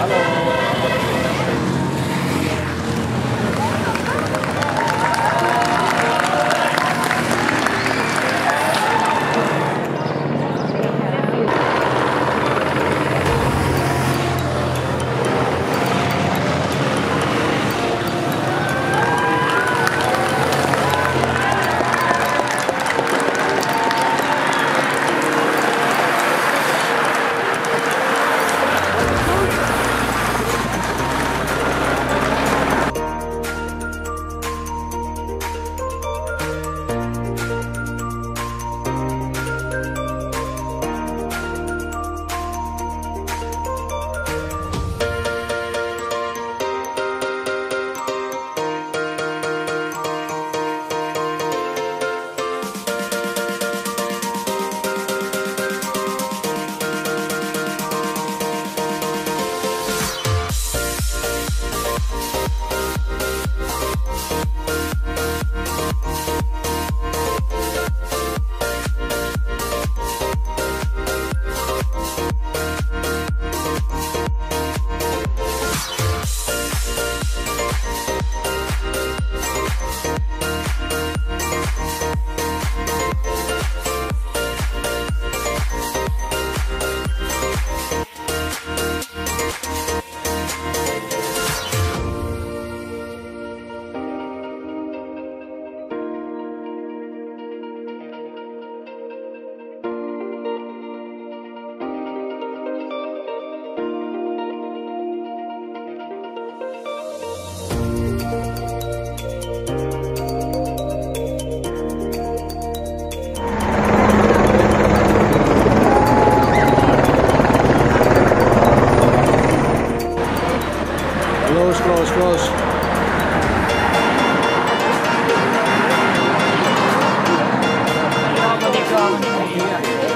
Close, close, close. Ako